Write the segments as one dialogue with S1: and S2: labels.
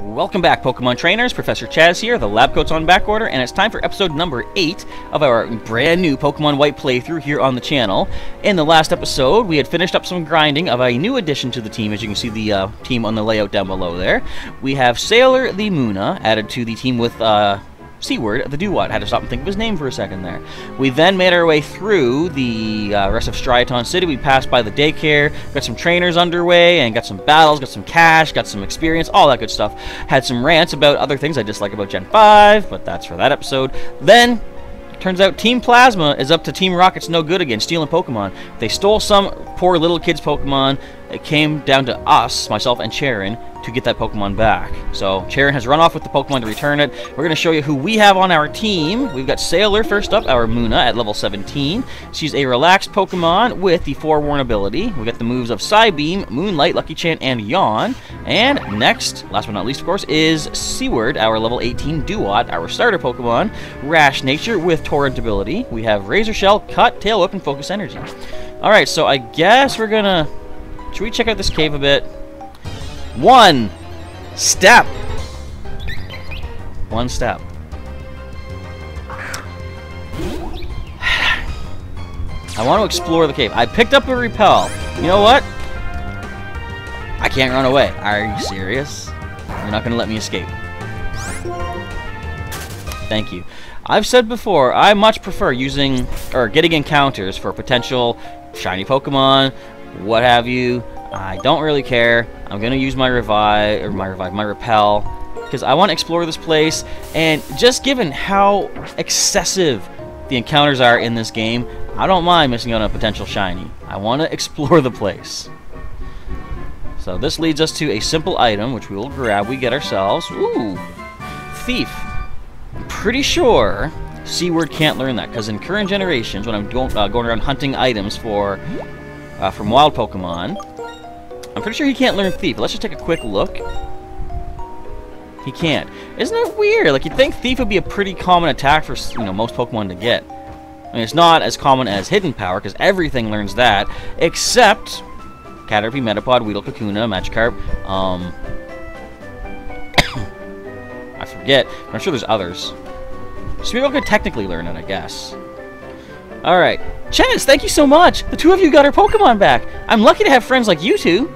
S1: Welcome back, Pokemon trainers. Professor Chas here. The lab coat's on back order, and it's time for episode number 8 of our brand new Pokemon White playthrough here on the channel. In the last episode, we had finished up some grinding of a new addition to the team, as you can see the uh, team on the layout down below there. We have Sailor the Munna added to the team with uh, Seaward, the Dewott. Had to stop and think of his name for a second there. We then made our way through the uh, rest of Striaton City. We passed by the daycare, got some trainers underway, and got some battles, got some cash, got some experience, all that good stuff. Had some rants about other things I dislike about Gen 5, but that's for that episode. Then Turns out Team Plasma is up to Team Rocket's no good again, stealing Pokemon. They stole some poor little kid's Pokemon. It came down to us, myself and Cheren, to get that Pokemon back. So Cheren has run off with the Pokemon to return it. We're going to show you who we have on our team. We've got Sailor first up, our Munna at level 17. She's a relaxed Pokemon with the Forewarn ability. We got the moves of Psybeam, Moonlight, Lucky Chant, and Yawn. And next, last but not least, of course, is Seaward, our level 18 Dewott, our starter Pokemon. Rash Nature with Torrent ability. We have Razor Shell, Cut, Tail Whip, and Focus Energy. Alright, so I guess we're gonna... Should we check out this cave a bit? One step. One step. I want to explore the cave. I picked up a repel. You know what? I can't run away. Are you serious? You're not going to let me escape. Thank you. I've said before, I much prefer using, or getting encounters for potential shiny Pokemon, what have you. I don't really care. I'm to use my revive, or my revive, my repel, because I want to explore this place, and just given how excessive the encounters are in this game, I don't mind missing out on a potential shiny. I want to explore the place. So this leads us to a simple item, which we will grab. We get ourselves, ooh, Thief. I'm pretty sure Seaward can't learn that, because in current generations, when I'm going, uh, going around hunting items for uh, from wild Pokemon, I'm pretty sure he can't learn Thief. Let's just take a quick look. He can't. Isn't it weird? Like, you'd think Thief would be a pretty common attack for, you know, most Pokemon to get. I mean, it's not as common as Hidden Power, because everything learns that, except Caterpie, Metapod, Weedle, Kakuna, Magikarp, um... I forget. I'm sure there's others. Spearow could technically learn it, I guess. Alright. Chaz, thank you so much! The two of you got our Pokemon back! I'm lucky to have friends like you two!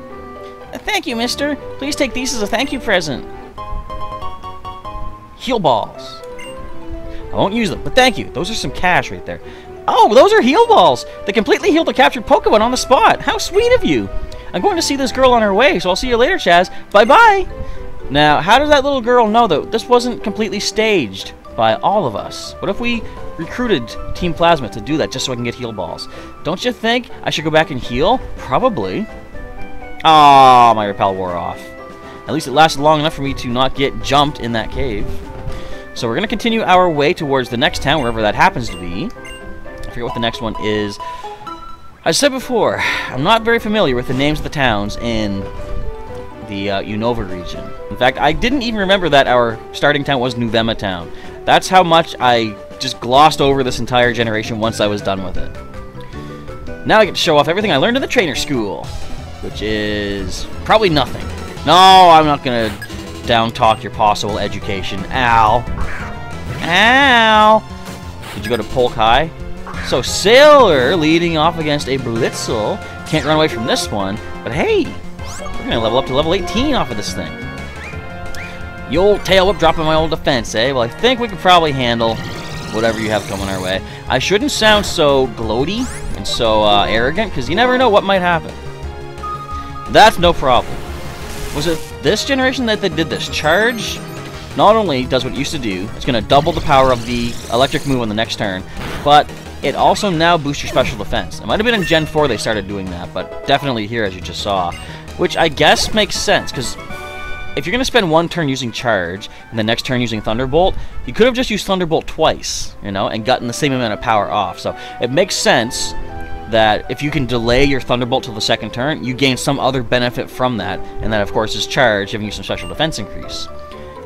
S1: Thank you, mister. Please take these as a thank you present. Heal balls. I won't use them, but thank you. Those are some cash right there. Oh, those are heal balls! They completely healed the captured Pokemon on the spot! How sweet of you! I'm going to see this girl on her way, so I'll see you later, Chaz. Bye-bye! Now, how does that little girl know that this wasn't completely staged by all of us? What if we recruited Team Plasma to do that just so I can get heal balls? Don't you think I should go back and heal? Probably. Ah, my repel wore off. At least it lasted long enough for me to not get jumped in that cave. So we're going to continue our way towards the next town, wherever that happens to be. I forget what the next one is. I said before, I'm not very familiar with the names of the towns in the uh, Unova region. In fact, I didn't even remember that our starting town was Nuvema Town. That's how much I just glossed over this entire generation once I was done with it. Now I get to show off everything I learned in the trainer school, which is probably nothing. No, I'm not going to down-talk your possible education. Ow. Ow. Did you go to Polk High? So Sailor leading off against a Blitzle. Can't run away from this one. But hey, we're to level up to level 18 off of this thing. The old tail whip dropping my old defense, eh? Well, I think we can probably handle whatever you have coming our way. I shouldn't sound so gloaty and so uh, arrogant, because you never know what might happen. That's no problem. Was it this generation that they did this? Charge not only does what it used to do, it's going to double the power of the electric move on the next turn, but it also now boosts your special defense. It might have been in Gen 4 they started doing that, but definitely here as you just saw. Which I guess makes sense, because if you're going to spend one turn using Charge, and the next turn using Thunderbolt, you could have just used Thunderbolt twice, you know, and gotten the same amount of power off. So it makes sense that if you can delay your Thunderbolt till the second turn, you gain some other benefit from that, and that of course is Charge, giving you some special defense increase.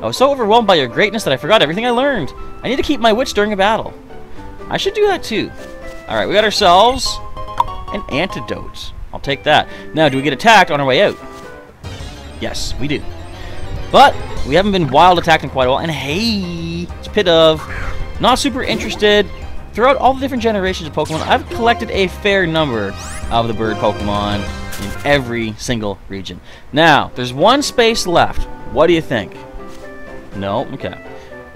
S1: I was so overwhelmed by your greatness that I forgot everything I learned. I need to keep my wits during a battle. I should do that too. Alright, we got ourselves an antidote. I'll take that. Now, do we get attacked on our way out? Yes, we do. But we haven't been wild attacked in quite a while. And hey, it's Pidove. Not super interested. Throughout all the different generations of Pokemon, I've collected a fair number of the bird Pokemon in every single region. Now, there's one space left. What do you think? No? Okay.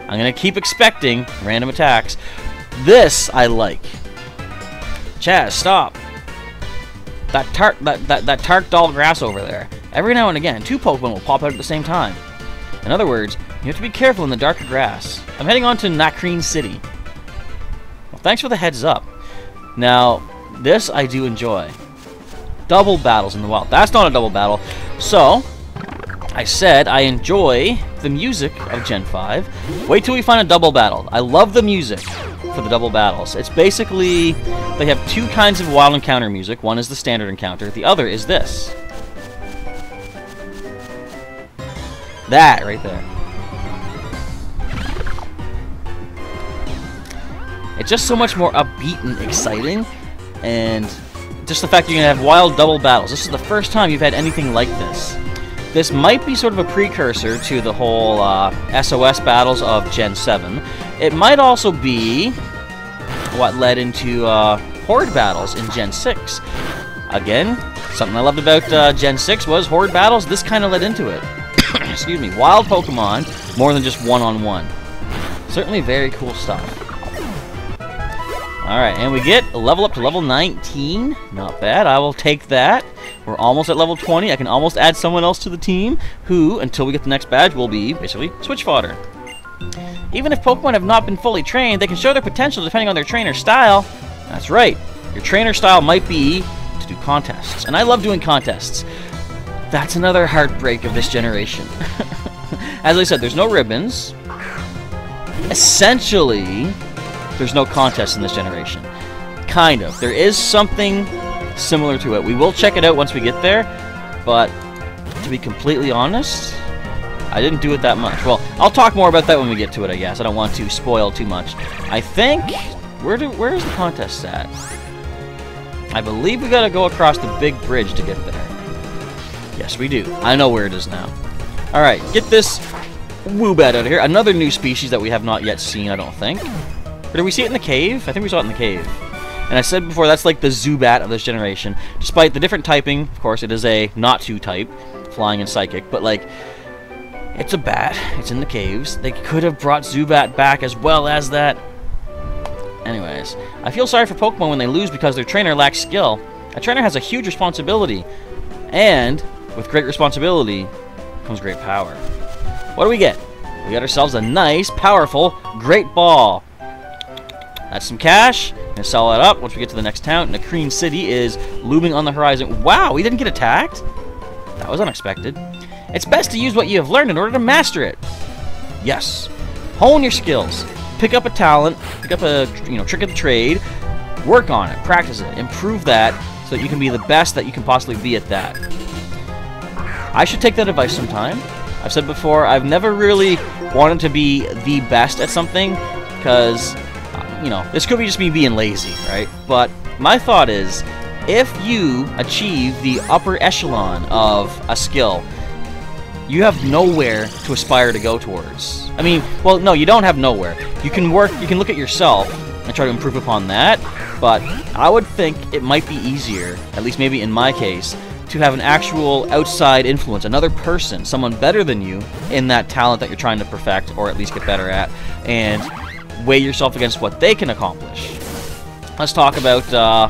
S1: I'm going to keep expecting random attacks. This I like. Chaz, stop. That tart that, that, that tart doll grass over there. Every now and again, two Pokemon will pop out at the same time. In other words, you have to be careful in the darker grass. I'm heading on to Nacrene City. Well, thanks for the heads up. Now, this I do enjoy. Double battles in the wild. That's not a double battle. So, I said I enjoy the music of Gen 5. Wait till we find a double battle. I love the music for the double battles. It's basically, they have two kinds of wild encounter music. One is the standard encounter. The other is this. That right there. It's just so much more upbeat and exciting, and just the fact you're to have wild double battles. This is the first time you've had anything like this. This might be sort of a precursor to the whole uh, SOS battles of Gen 7. It might also be what led into uh, Horde battles in Gen 6. Again, something I loved about uh, Gen 6 was Horde battles. This kind of led into it. excuse me, wild Pokemon more than just one-on-one. -on -one. Certainly very cool stuff. Alright, and we get a level up to level 19. Not bad, I will take that. We're almost at level 20. I can almost add someone else to the team who, until we get the next badge, will be basically switch fodder. Even if Pokemon have not been fully trained, they can show their potential depending on their trainer style. That's right. Your trainer style might be to do contests. And I love doing contests. That's another heartbreak of this generation. As I said, there's no ribbons. Essentially, there's no contest in this generation. Kind of. There is something similar to it. We will check it out once we get there, but to be completely honest, I didn't do it that much. Well, I'll talk more about that when we get to it, I guess. I don't want to spoil too much. I think... Where do where is the contest at? I believe we gotta go across the big bridge to get there. Yes, we do. I know where it is now. Alright, get this Woobat out of here. Another new species that we have not yet seen, I don't think. Or did we see it in the cave? I think we saw it in the cave. And I said before, that's like the Zubat of this generation. Despite the different typing, of course, it is a not to type, flying and psychic, but like, it's a bat. It's in the caves. They could have brought Zubat back as well as that. Anyways, I feel sorry for Pokemon when they lose because their trainer lacks skill. A trainer has a huge responsibility, and with great responsibility comes great power. What do we get? We got ourselves a nice, powerful, great ball. That's some cash. Gonna sell that up once we get to the next town. Nacrene City is looming on the horizon. Wow, we didn't get attacked? That was unexpected. It's best to use what you have learned in order to master it. Yes. Hone your skills. Pick up a talent, pick up a you know trick of the trade, work on it, practice it, improve that so that you can be the best that you can possibly be at that. I should take that advice sometime. I've said before, I've never really wanted to be the best at something because, you know, this could be just me being lazy, right? But my thought is, if you achieve the upper echelon of a skill, you have nowhere to aspire to go towards. I mean, well, no, you don't have nowhere. You can work, you can look at yourself and try to improve upon that, but I would think it might be easier, at least maybe in my case, to have an actual outside influence, another person, someone better than you in that talent that you're trying to perfect or at least get better at, and weigh yourself against what they can accomplish. Let's talk about, uh,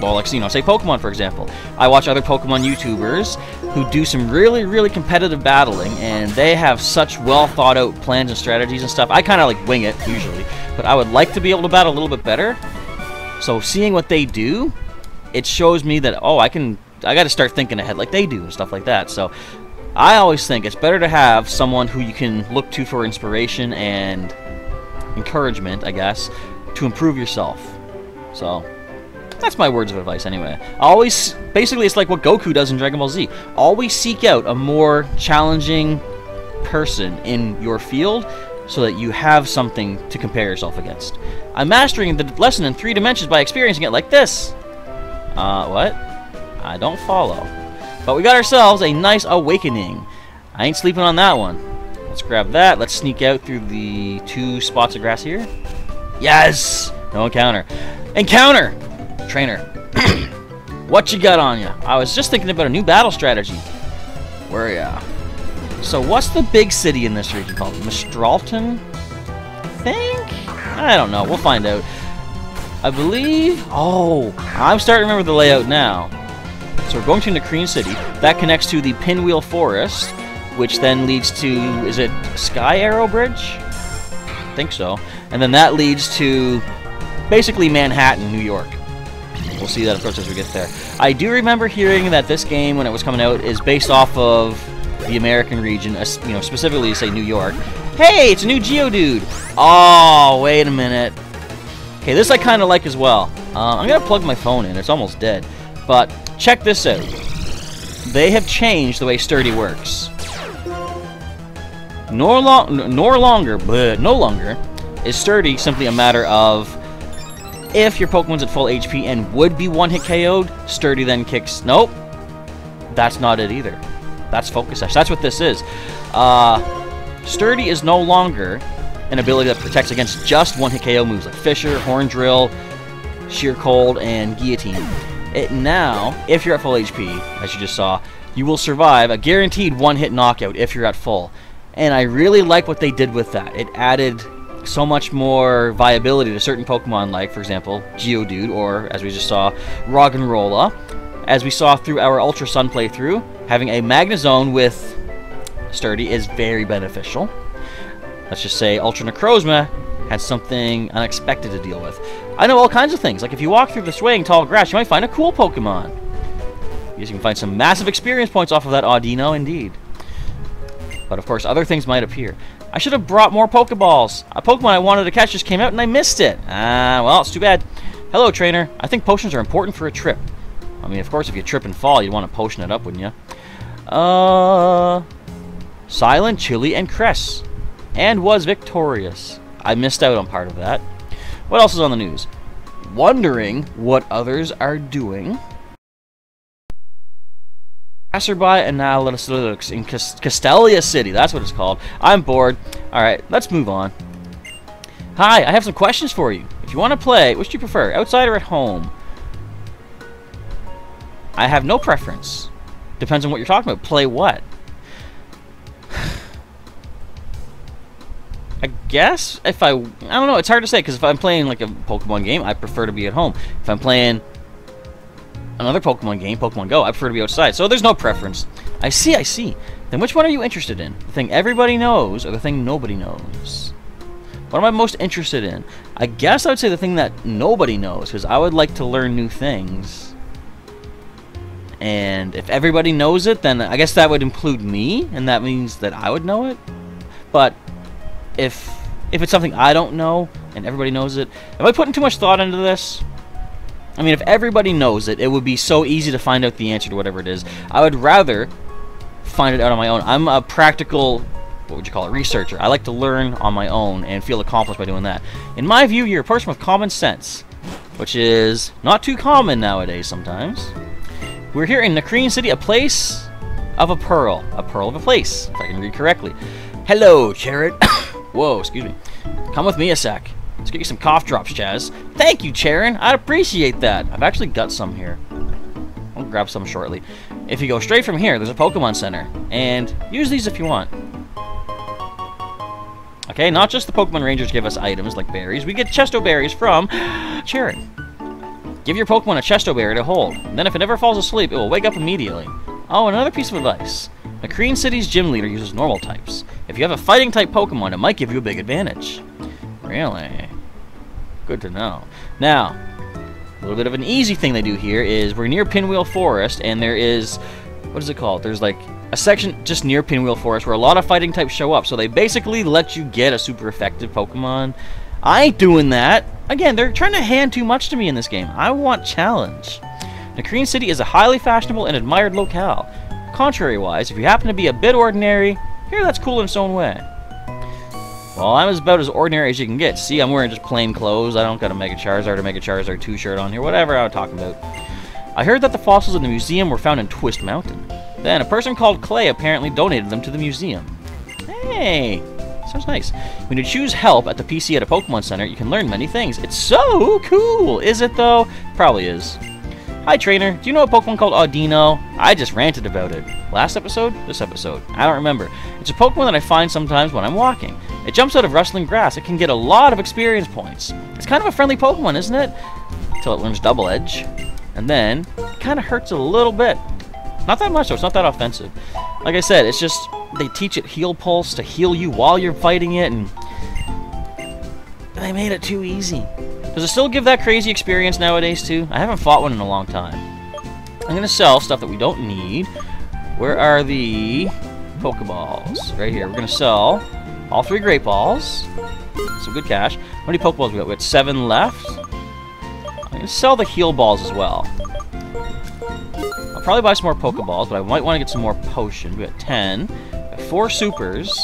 S1: well, like, you know, say Pokemon, for example. I watch other Pokemon YouTubers who do some really, really competitive battling, and they have such well thought out plans and strategies and stuff. I kind of like wing it, usually, but I would like to be able to battle a little bit better. So seeing what they do, it shows me that, oh, I can I got to start thinking ahead like they do and stuff like that. So I always think it's better to have someone who you can look to for inspiration and encouragement, I guess, to improve yourself. So that's my words of advice anyway. Always, basically, it's like what Goku does in Dragon Ball Z. Always seek out a more challenging person in your field so that you have something to compare yourself against. I'm mastering the lesson in three dimensions by experiencing it like this. Uh, what? I don't follow. But we got ourselves a nice awakening. I ain't sleeping on that one. Let's grab that. Let's sneak out through the two spots of grass here. Yes! No encounter. Encounter! Trainer. what you got on you? I was just thinking about a new battle strategy. Where ya? So what's the big city in this region called? Mistralton? I think? I don't know. We'll find out. I believe... Oh, I'm starting to remember the layout now. So we're going to Nacrene City. That connects to the Pinwheel Forest, which then leads to... Is it Sky Arrow Bridge? I think so. And then that leads to basically Manhattan, New York. We'll see that, of course, as we get there. I do remember hearing that this game, when it was coming out, is based off of the American region, you know, specifically, say, New York. Hey, it's a new Geodude! Oh, wait a minute. Okay, this I kind of like as well. Uh, I'm going to plug my phone in. It's almost dead. But check this out. They have changed the way Sturdy works. Nor, lo nor longer, but no longer, is Sturdy simply a matter of if your Pokemon's at full HP and would be one-hit KO'd, Sturdy then kicks... Nope. That's not it either. That's Focus Sash. That's what this is. Uh, Sturdy is no longer an ability that protects against just one-hit KO moves like Fissure, Horn Drill, Sheer Cold, and Guillotine. It now, if you're at full HP, as you just saw, you will survive a guaranteed one-hit knockout if you're at full. And I really like what they did with that. It added so much more viability to certain Pokemon, like, for example, Geodude, or, as we just saw, Roggenrola. As we saw through our Ultra Sun playthrough, having a Magnezone with Sturdy is very beneficial. Let's just say Ultra Necrozma had something unexpected to deal with. I know all kinds of things, like if you walk through the swaying tall grass, you might find a cool Pokemon. You can find some massive experience points off of that Audino, indeed. But of course, other things might appear. I should have brought more Pokeballs. A Pokemon I wanted to catch just came out and I missed it. Ah, uh, well, it's too bad. Hello, trainer. I think potions are important for a trip. I mean, of course, if you trip and fall, you'd want to potion it up, wouldn't you? Uh... Cilan, Chili, and Cress. And was victorious. I missed out on part of that. What else is on the news? Wondering what others are doing. Passerby Analytics in Castelia City. That's what it's called. I'm bored. Alright, let's move on. Hi, I have some questions for you. If you want to play, which do you prefer, outside or at home? I have no preference. Depends on what you're talking about. Play what? I guess if I... I don't know, it's hard to say, because if I'm playing like a Pokemon game, I prefer to be at home. If I'm playing another Pokemon game, Pokemon Go, I prefer to be outside. So there's no preference. I see, I see. Then which one are you interested in? The thing everybody knows or the thing nobody knows? What am I most interested in? I guess I would say the thing that nobody knows, because I would like to learn new things. And if everybody knows it, then I guess that would include me, and that means that I would know it. But if if it's something I don't know and everybody knows it, am I putting too much thought into this? I mean, if everybody knows it, it would be so easy to find out the answer to whatever it is. I would rather find it out on my own. I'm a practical, what would you call it, researcher. I like to learn on my own and feel accomplished by doing that. In my view, you're a person with common sense, which is not too common nowadays sometimes. We're here in Nacrene City, a place of a pearl. A pearl of a place, if I can read correctly. Hello, Chariot. Whoa, excuse me. Come with me a sec. Let's get you some cough drops, Chaz. Thank you, Cheren. I'd appreciate that. I've actually got some here. I'll grab some shortly. If you go straight from here, there's a Pokemon Center. And use these if you want. Okay, not just the Pokemon Rangers give us items like berries. We get Chesto Berries from Cheren. Give your Pokemon a Chesto Berry to hold. Then if it never falls asleep, it will wake up immediately. Oh, another piece of advice. Nacrene City's gym leader uses normal types. If you have a fighting type Pokemon, it might give you a big advantage. Really? Good to know. Now, a little bit of an easy thing they do here is we're near Pinwheel Forest, and there is, what is it called? There's like a section just near Pinwheel Forest where a lot of fighting types show up. So they basically let you get a super effective Pokemon. I ain't doing that. Again, they're trying to hand too much to me in this game. I want challenge. Nacrene City is a highly fashionable and admired locale. Contrary-wise, if you happen to be a bit ordinary, here that's cool in its own way. Well, I'm as about as ordinary as you can get. See, I'm wearing just plain clothes. I don't got a Mega Charizard or Mega Charizard 2 shirt on here. Whatever I'm talking about. I heard that the fossils in the museum were found in Twist Mountain. Then a person called Clay apparently donated them to the museum. Hey, sounds nice. When you choose help at the PC at a Pokemon Center, you can learn many things. It's so cool! Is it though? Probably is. Hi trainer, do you know a Pokemon called Audino? I just ranted about it. Last episode? This episode. I don't remember. It's a Pokemon that I find sometimes when I'm walking. It jumps out of rustling grass. It can get a lot of experience points. It's kind of a friendly Pokemon, isn't it? Until it learns Double Edge. And then, it kind of hurts a little bit. Not that much though, it's not that offensive. Like I said, it's just, they teach it Heal Pulse to heal you while you're fighting it, and they made it too easy. Does it still give that crazy experience nowadays, too? I haven't fought one in a long time. I'm to sell stuff that we don't need. Where are the Pokeballs? Right here. We're to sell all three Great Balls. Some good cash. How many Pokeballs we got? We got seven left. I'm to sell the Heal Balls as well. I'll probably buy some more Pokeballs, but I might want to get some more potions. We got 10. We got four Supers.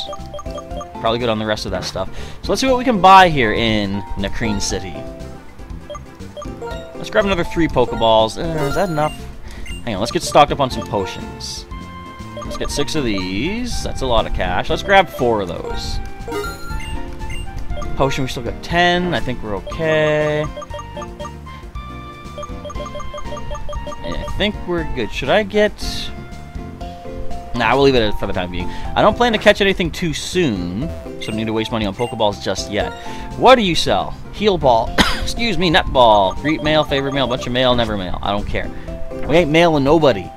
S1: Probably good on the rest of that stuff. So let's see what we can buy here in Nacrene City. Let's grab another three Pokeballs. Uh, is that enough? Hang on, let's get stocked up on some potions. Let's get six of these. That's a lot of cash. Let's grab four of those. Potion, we still got 10. I think we're okay. I think we're good. Should I get... Nah, we'll leave it for the time being. I don't plan to catch anything too soon, so I don't need to waste money on Pokeballs just yet. What do you sell? Heal Ball. Excuse me, nutball. Greet mail, favorite mail, bunch of mail, never mail. I don't care. We ain't mailing nobody.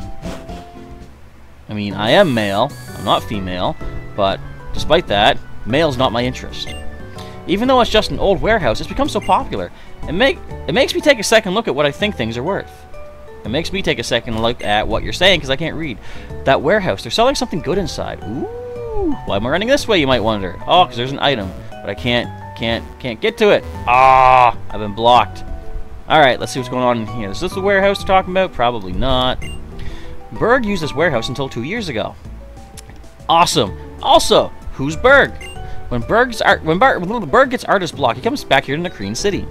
S1: I mean, I am male. I'm not female. But despite that, mail's not my interest. Even though it's just an old warehouse, it's become so popular. It, make, it makes me take a second look at what I think things are worth. It makes me take a second look at what you're saying because I can't read. That warehouse, they're selling something good inside. Ooh, why am I running this way, you might wonder? Oh, because there's an item, but I can't, can't, can't get to it. Ah, I've been blocked. All right, let's see what's going on in here. Is this the warehouse talking about? Probably not. Burgh used this warehouse until two years ago. Awesome. Also, who's Burgh? When Burgh's art, when Bar Burgh gets artist block, he comes back here to Nacrene City.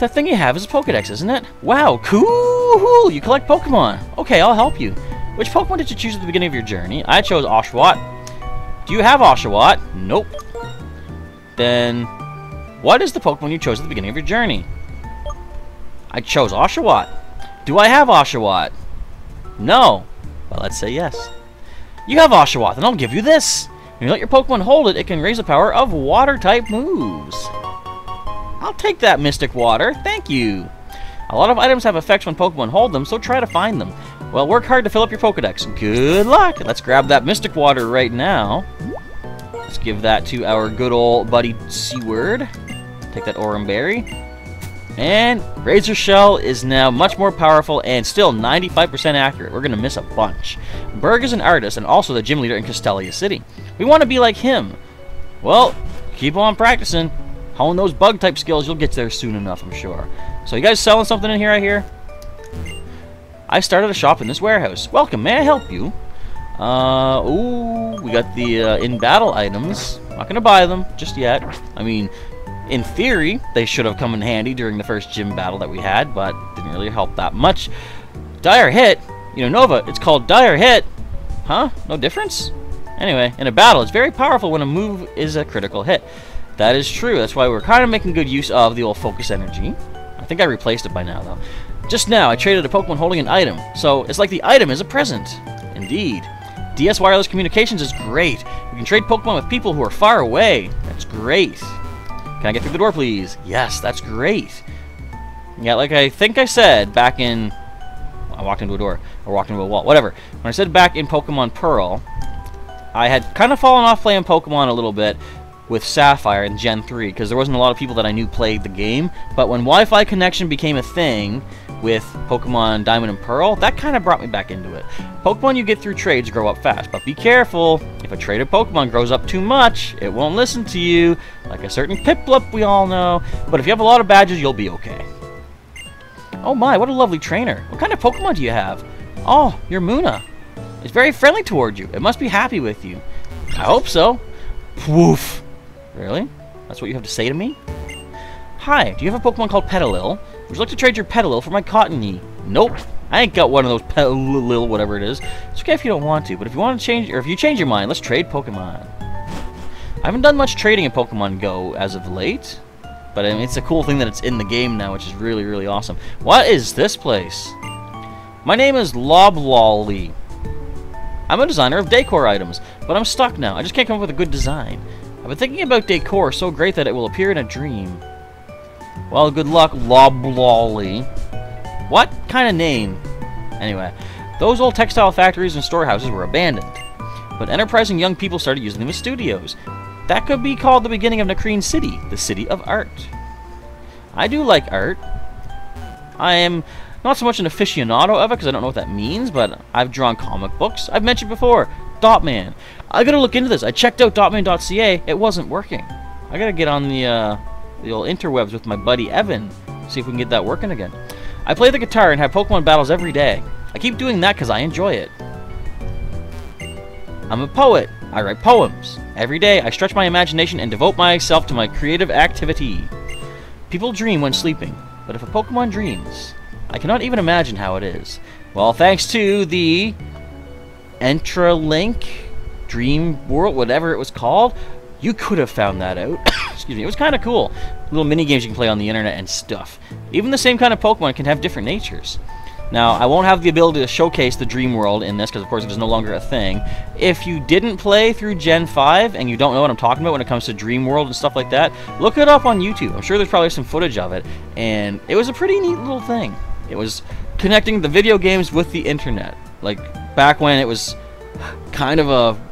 S1: That thing you have is a Pokedex, isn't it? Wow, cool! You collect Pokemon. Okay, I'll help you. Which Pokemon did you choose at the beginning of your journey? I chose Oshawott. Do you have Oshawott? Nope. Then, what is the Pokemon you chose at the beginning of your journey? I chose Oshawott. Do I have Oshawott? No. Well, let's say yes. You have Oshawott, then I'll give you this. When you let your Pokemon hold it, it can raise the power of Water-type moves. I'll take that Mystic Water, thank you. A lot of items have effects when Pokemon hold them, so try to find them. Well, work hard to fill up your Pokedex. Good luck! Let's grab that Mystic Water right now. Let's give that to our good old buddy Seaward. Take that Oran Berry. And Razor Shell is now much more powerful and still 95% accurate. We're going to miss a bunch. Burgh is an artist and also the gym leader in Castelia City. We want to be like him. Well, keep on practicing. Hone those bug type skills, you'll get there soon enough, I'm sure. So you guys selling something in here, I hear? I started a shop in this warehouse. Welcome, may I help you? Uh, ooh, we got the uh, in-battle items. Not gonna buy them just yet. I mean, in theory, they should have come in handy during the first gym battle that we had, but didn't really help that much. Dire Hit? You know, Nova, it's called Dire Hit. Huh? No difference? Anyway, in a battle, it's very powerful when a move is a critical hit. That is true. That's why we're kind of making good use of the old focus energy. I think I replaced it by now, though. Just now, I traded a Pokemon holding an item, so it's like the item is a present. Indeed. DS Wireless Communications is great. We can trade Pokemon with people who are far away. That's great. Can I get through the door, please? Yes, that's great. Yeah, like I think I said back in... I walked into a door, or walked into a wall, whatever. When I said back in Pokemon Pearl, I had kind of fallen off playing Pokemon a little bit, with Sapphire in Gen 3 because there wasn't a lot of people that I knew played the game. But when Wi-Fi connection became a thing with Pokemon Diamond and Pearl, that kind of brought me back into it. Pokemon you get through trades grow up fast, but be careful. If a traded Pokemon grows up too much, it won't listen to you, like a certain Piplup we all know. But if you have a lot of badges, you'll be okay. Oh my, what a lovely trainer. What kind of Pokemon do you have? Oh, you're Munna. It's very friendly toward you. It must be happy with you. I hope so. Poof. Really? That's what you have to say to me? Hi, do you have a Pokemon called Petilil? Would you like to trade your Petilil for my Cottonee? Nope. I ain't got one of those Petilil, whatever it is. It's okay if you don't want to, but if you want to change, or if you change your mind, let's trade Pokemon. I haven't done much trading in Pokemon Go as of late, but I mean, it's a cool thing that it's in the game now, which is really, really awesome. What is this place? My name is Loblolly. I'm a designer of decor items, but I'm stuck now. I just can't come up with a good design. I've been thinking about decor so great that it will appear in a dream. Well, good luck, Loblolly. What kind of name? Anyway, those old textile factories and storehouses were abandoned, but enterprising young people started using them as studios. That could be called the beginning of Nacrene City, the city of art. I do like art. I am not so much an aficionado of it because I don't know what that means, but I've drawn comic books. I've mentioned before, Dotman. I gotta look into this. I checked out Dotman.ca. It wasn't working. I gotta get on the uh, the old interwebs with my buddy Evan. See if we can get that working again. I play the guitar and have Pokemon battles every day. I keep doing that because I enjoy it. I'm a poet. I write poems. Every day I stretch my imagination and devote myself to my creative activity. People dream when sleeping, but if a Pokemon dreams, I cannot even imagine how it is. Well, thanks to the Entralink Dream World, whatever it was called, you could have found that out. Excuse me. It was kind of cool. Little mini games you can play on the internet and stuff. Even the same kind of Pokemon can have different natures. Now, I won't have the ability to showcase the Dream World in this because, of course, it is no longer a thing. If you didn't play through Gen 5 and you don't know what I'm talking about when it comes to Dream World and stuff like that, look it up on YouTube. I'm sure there's probably some footage of it. And it was a pretty neat little thing. It was connecting the video games with the internet. Like, back when it was kind of a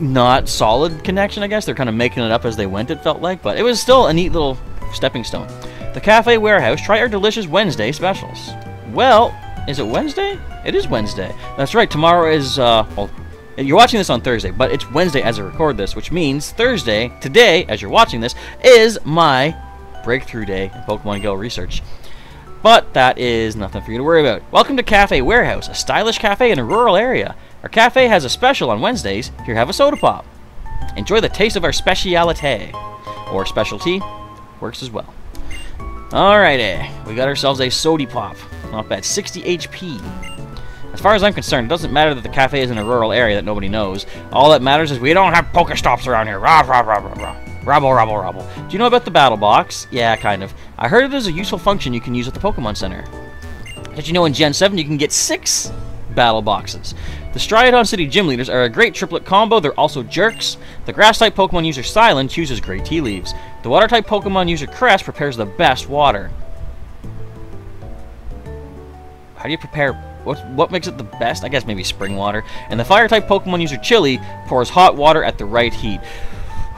S1: not solid connection, I guess. They're kind of making it up as they went, it felt like. But it was still a neat little stepping stone. The Cafe Warehouse, try our delicious Wednesday specials. Well, is it Wednesday? It is Wednesday. That's right, tomorrow is, uh, well, you're watching this on Thursday, but it's Wednesday as I record this, which means Thursday, today, as you're watching this, is my breakthrough day in Pokemon Go research. But that is nothing for you to worry about. Welcome to Cafe Warehouse, a stylish cafe in a rural area. Our cafe has a special on Wednesdays. Here, have a soda pop. Enjoy the taste of our specialite, or specialty, works as well. Alrighty, we got ourselves a soda pop. Not bad, 60 HP. As far as I'm concerned, it doesn't matter that the cafe is in a rural area that nobody knows. All that matters is we don't have Pokestops around here. Rah, rah, rah, rah, rah. Rabble, rabble, rabble. Do you know about the Battle Box? Yeah, kind of. I heard it is a useful function you can use at the Pokemon Center. Did you know in Gen 7 you can get six Battle Boxes? The Striaton City Gym Leaders are a great triplet combo. They're also jerks. The Grass-type Pokemon user Cilan uses Great Tea Leaves. The Water-type Pokemon user Cress prepares the best water. How do you prepare... What, what makes it the best? I guess maybe spring water. And the Fire-type Pokemon user Chili pours hot water at the right heat.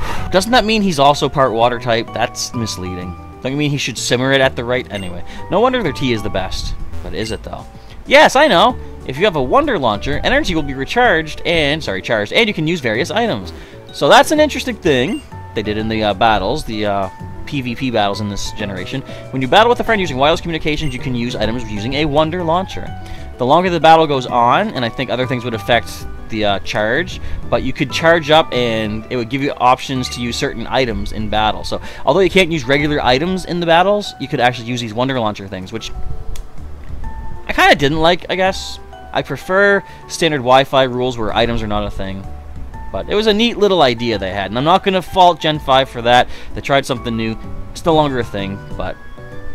S1: Doesn't that mean he's also part water type? That's misleading. Don't you mean he should simmer it at the right... Anyway, no wonder their tea is the best. But is it, though? Yes, I know! If you have a Wonder Launcher, energy will be recharged and... Sorry, charged. And you can use various items. So that's an interesting thing they did in the uh, battles, the uh, PvP battles in this generation. When you battle with a friend using wireless communications, you can use items using a Wonder Launcher. The longer the battle goes on, and I think other things would affect the uh, charge, but you could charge up and it would give you options to use certain items in battle. So although you can't use regular items in the battles, you could actually use these Wonder Launcher things, which I kind of didn't like, I guess. I prefer standard Wi-Fi rules where items are not a thing. But it was a neat little idea they had, and I'm not going to fault Gen 5 for that. They tried something new. It's no longer a thing, but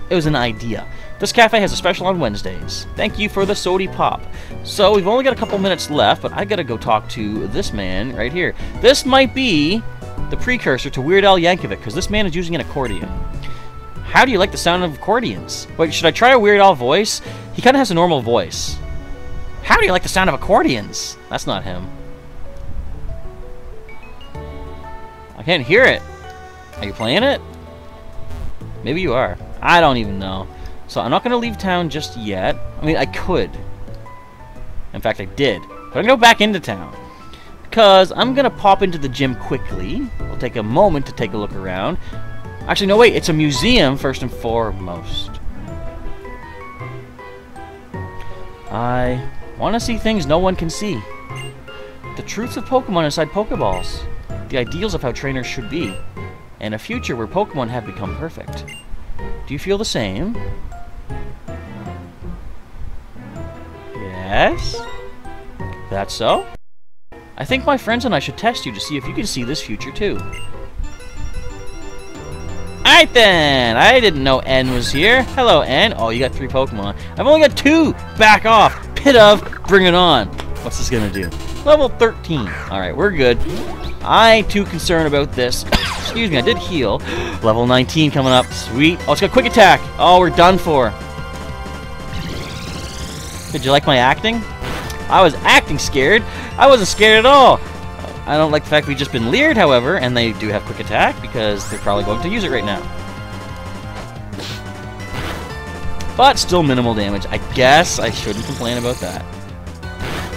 S1: it was an idea. This cafe has a special on Wednesdays. Thank you for the sody pop. So we've only got a couple minutes left, but I gotta go talk to this man right here. This might be the precursor to Weird Al Yankovic, because this man is using an accordion. How do you like the sound of accordions? Wait, should I try a Weird Al voice? He kind of has a normal voice. How do you like the sound of accordions? That's not him. I can't hear it. Are you playing it? Maybe you are. I don't even know. So I'm not going to leave town just yet. I mean, I could. In fact, I did. But I'm going to go back into town. Because I'm going to pop into the gym quickly. We'll take a moment to take a look around. Actually, no, wait. It's a museum, first and foremost. I want to see things no one can see. The truths of Pokemon inside Pokeballs. The ideals of how trainers should be. And a future where Pokemon have become perfect. Do you feel the same? Yes? That's so? I think my friends and I should test you to see if you can see this future too. Alright then! I didn't know N was here. Hello, N. Oh, you got three Pokemon. I've only got two! Back off! Pidove, bring it on! What's this gonna do? Level 13. Alright, we're good. I ain't too concerned about this. Excuse me, I did heal. Level 19 coming up. Sweet. Oh, it's got quick attack. Oh, we're done for. Did you like my acting? I was acting scared. I wasn't scared at all. I don't like the fact we've just been leered, however, and they do have quick attack because they're probably going to use it right now. But still minimal damage. I guess I shouldn't complain about that.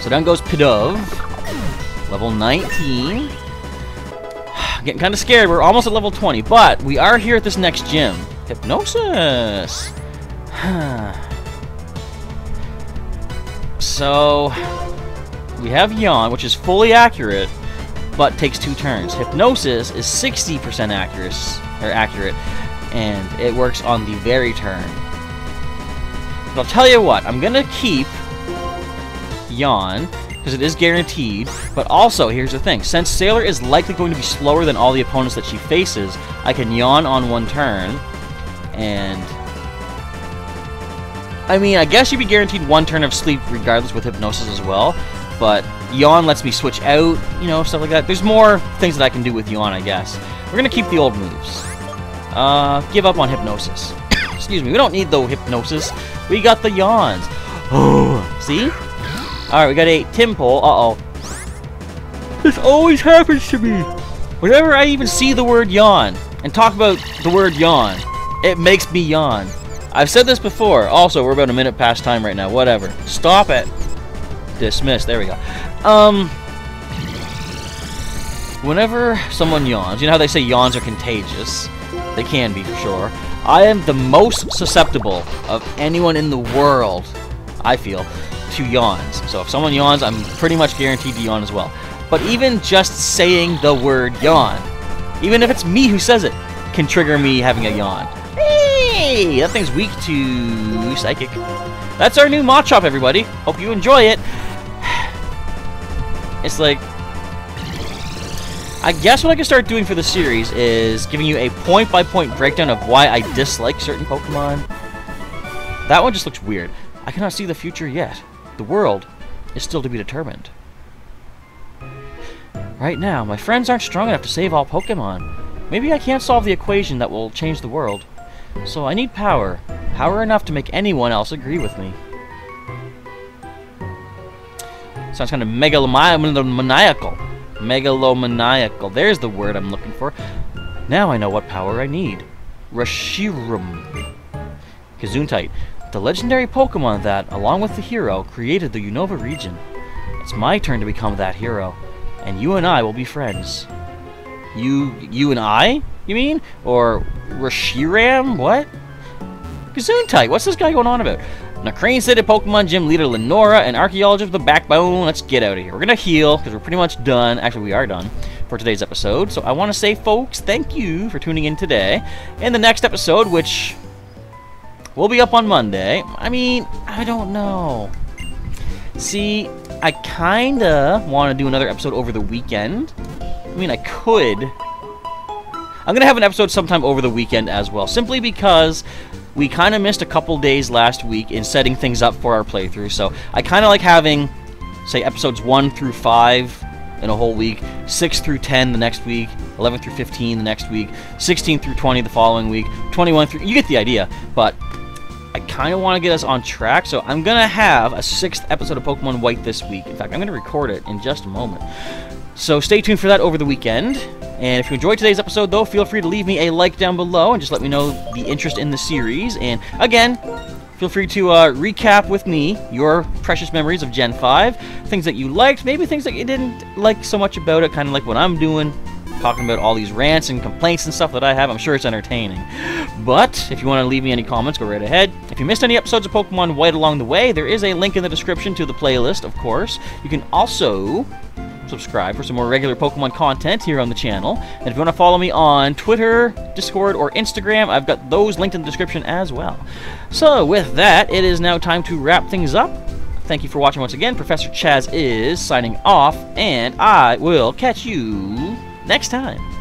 S1: So down goes Pidove. Level 19. Getting kind of scared. We're almost at level 20, but we are here at this next gym. Hypnosis. so we have Yawn, which is fully accurate, but takes two turns. Hypnosis is 60% accurate, or accurate, and it works on the very turn. But I'll tell you what, I'm gonna keep Yawn, because it is guaranteed, but also, here's the thing, since Sailor is likely going to be slower than all the opponents that she faces, I can Yawn on one turn, and... I mean, I guess you'd be guaranteed one turn of sleep regardless with Hypnosis as well, but Yawn lets me switch out, you know, stuff like that. There's more things that I can do with Yawn, I guess. We're gonna keep the old moves. Uh, give up on Hypnosis. Excuse me, we don't need the Hypnosis. We got the Yawns. Oh, see? Alright, we got a Tympole. Uh-oh. This always happens to me. Whenever I even see the word yawn and talk about the word yawn, it makes me yawn. I've said this before. Also, we're about a minute past time right now. Whatever. Stop it. Dismiss. There we go. Um, whenever someone yawns, you know how they say yawns are contagious? They can be, for sure. I am the most susceptible of anyone in the world, I feel, to yawns. So if someone yawns, I'm pretty much guaranteed to yawn as well. But even just saying the word yawn, even if it's me who says it, can trigger me having a yawn. Hey, that thing's weak to psychic. That's our new Machop, everybody. Hope you enjoy it. It's like... I guess what I can start doing for the series is giving you a point-by-point -point breakdown of why I dislike certain Pokemon. That one just looks weird. I cannot see the future yet. The world is still to be determined. Right now, my friends aren't strong enough to save all Pokemon. Maybe I can't solve the equation that will change the world. So I need power. Power enough to make anyone else agree with me. Sounds kind of megalomaniacal. Megalomaniacal. There's the word I'm looking for. Now I know what power I need. Reshiram. Gesundheit. The legendary Pokemon that, along with the hero, created the Unova region. It's my turn to become that hero. And you and I will be friends. You, you and I, you mean? Or Reshiram? What? Gesundheit, what's this guy going on about? Now, Crane City Pokemon Gym leader Lenora and Archaeologist of the Backbone. Let's get out of here. We're going to heal because we're pretty much done. Actually, we are done for today's episode. So I want to say, folks, thank you for tuning in today. In the next episode, which will be up on Monday, I mean, I don't know. See, I kind of want to do another episode over the weekend. I mean, I could. I'm going to have an episode sometime over the weekend as well, simply because we kind of missed a couple days last week in setting things up for our playthrough, so I kind of like having, say, episodes 1 through 5 in a whole week, 6 through 10 the next week, 11 through 15 the next week, 16 through 20 the following week, 21 through... You get the idea, but I kind of want to get us on track, so I'm going to have a sixth episode of Pokemon White this week. In fact, I'm going to record it in just a moment. So stay tuned for that over the weekend. And if you enjoyed today's episode, though, feel free to leave me a like down below and just let me know the interest in the series. And again, feel free to uh, recap with me your precious memories of Gen 5, things that you liked, maybe things that you didn't like so much about it, kind of like what I'm doing, talking about all these rants and complaints and stuff that I have. I'm sure it's entertaining. But if you want to leave me any comments, go right ahead. If you missed any episodes of Pokemon White along the way, there is a link in the description to the playlist, of course. You can also subscribe for some more regular Pokemon content here on the channel. And if you want to follow me on Twitter, Discord, or Instagram, I've got those linked in the description as well. So with that, it is now time to wrap things up. thank you for watching once again. Professor Chas is signing off, and I will catch you next time.